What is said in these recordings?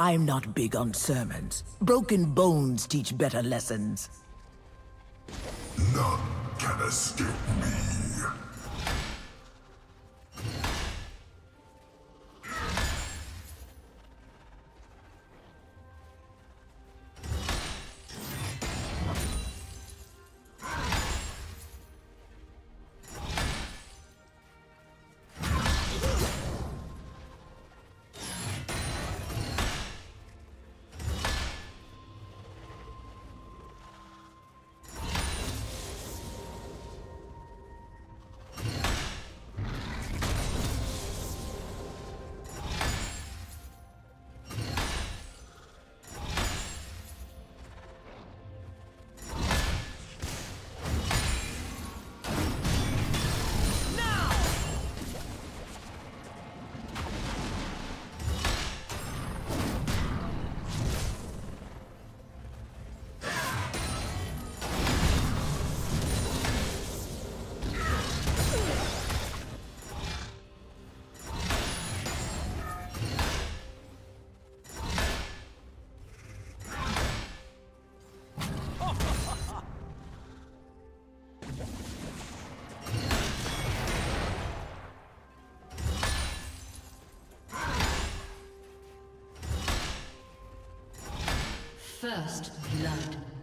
I'm not big on sermons. Broken bones teach better lessons. None can escape me. First blood.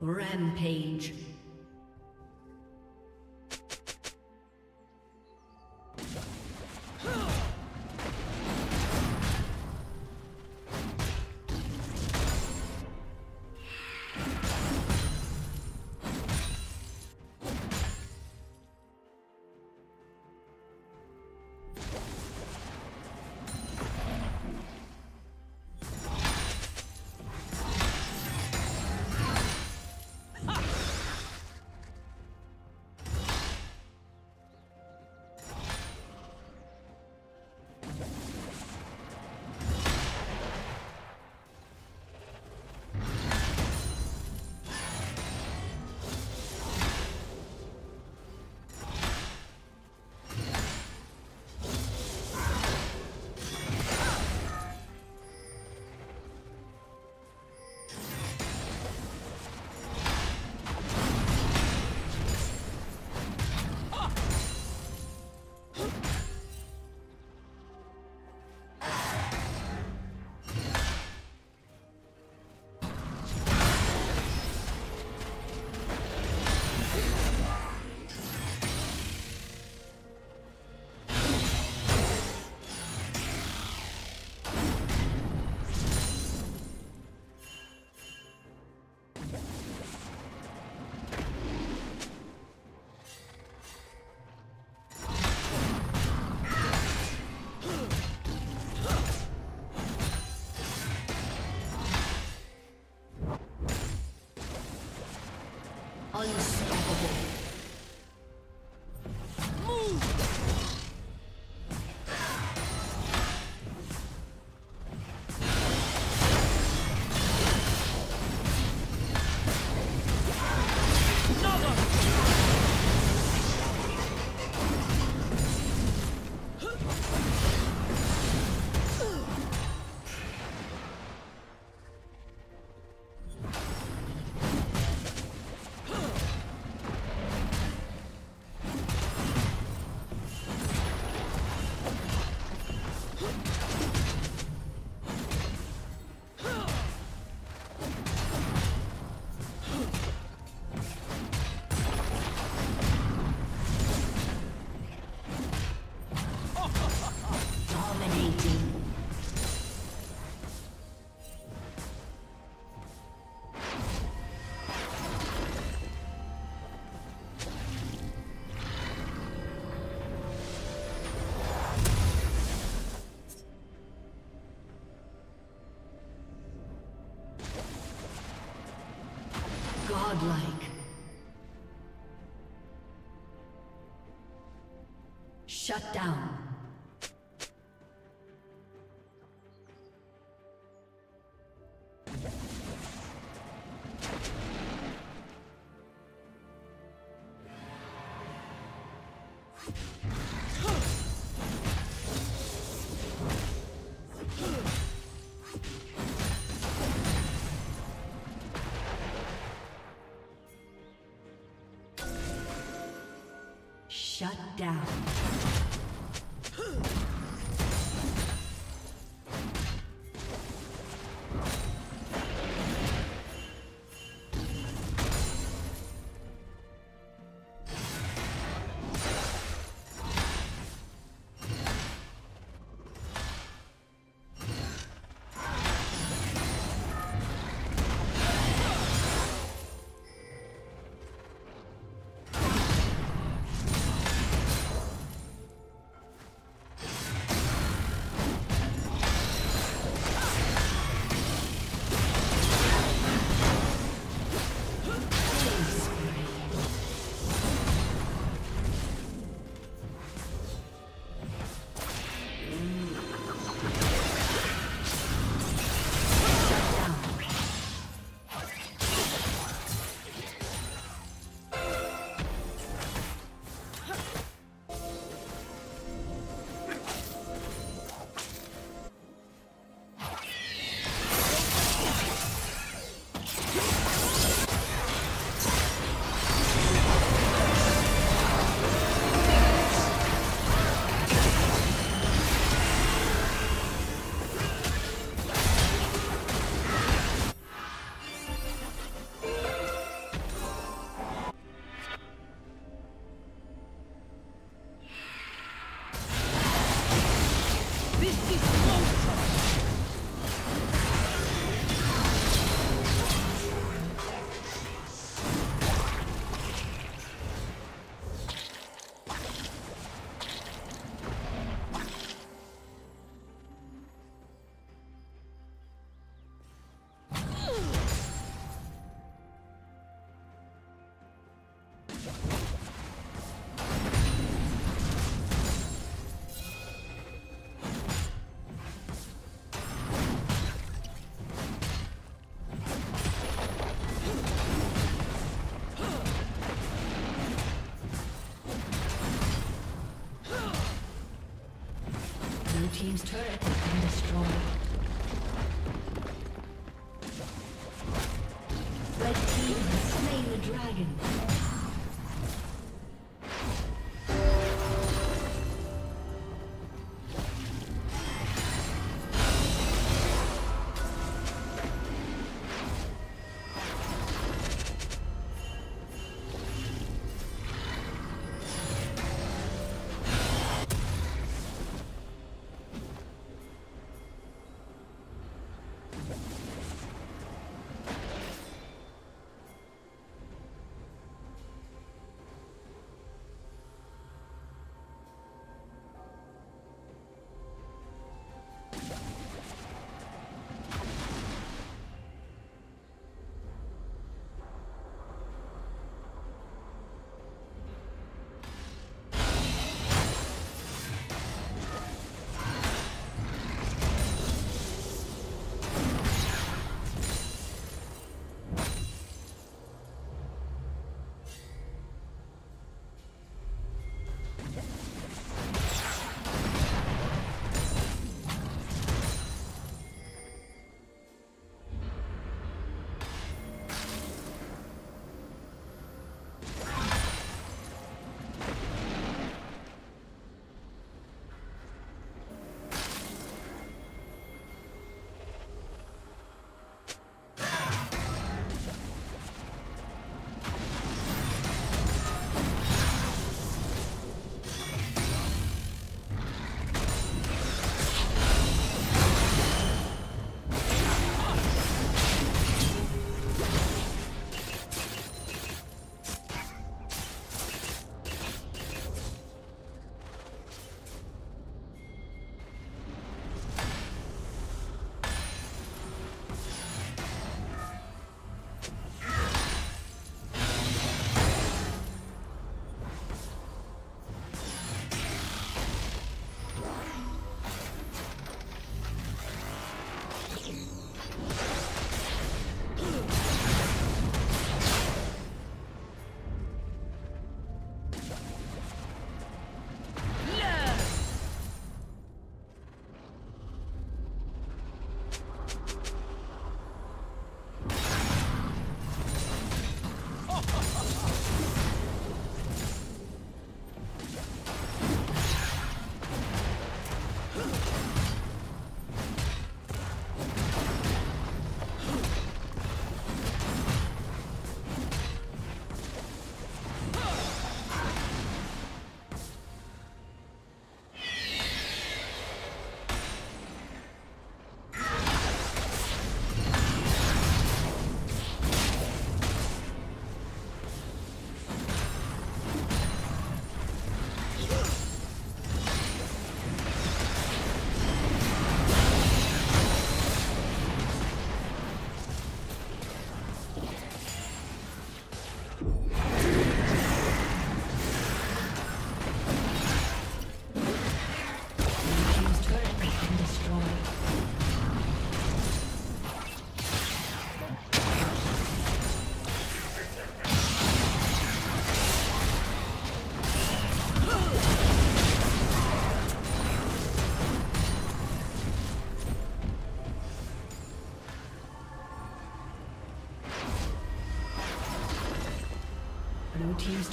Rampage. Godlike. Shut down. Shut down. team's turret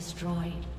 Destroyed.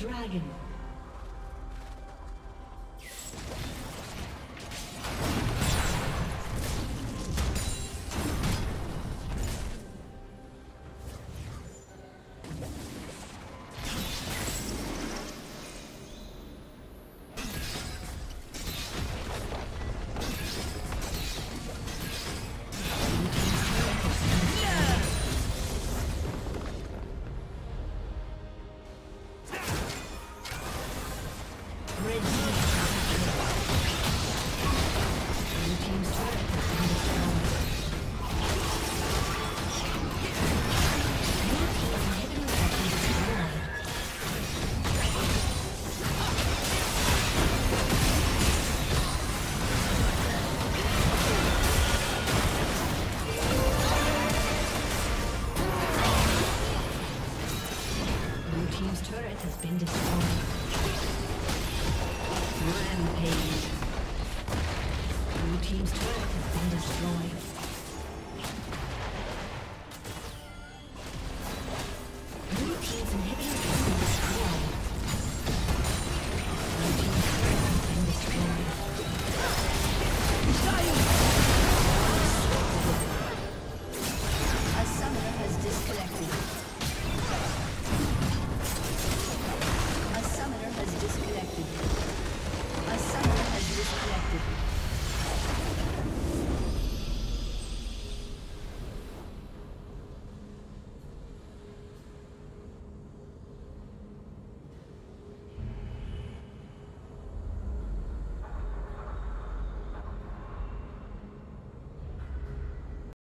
Dragon.